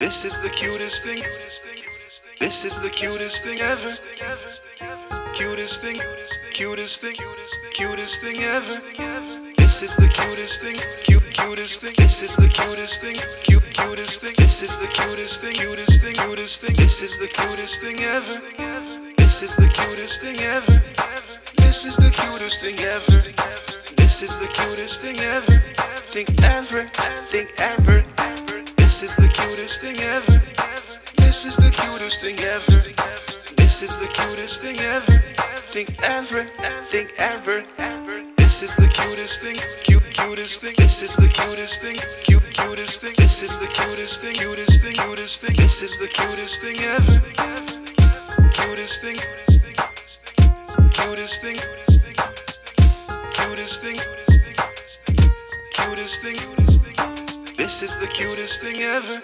This is the cutest thing. This is the cutest thing ever. Cutest thing, cutest thing, cutest thing ever. This is the cutest thing, cute, cutest thing. This is the cutest thing, cute, cutest thing. This is the cutest thing, cutest thing, cutest thing. This is the cutest thing ever. This is the cutest thing ever. This is the cutest thing ever. This is the cutest thing ever. Think ever, think ever. This is the cutest thing ever. This is the cutest thing ever. This is the cutest thing ever. Think ever, think ever. This is the cutest thing, cute, cutest thing. This is the cutest thing, cute, cutest thing. This is the cutest thing, cutest thing, cutest thing. This is the cutest thing ever. Cutest thing, cutest thing, cutest thing, cutest thing. This is the cutest thing ever.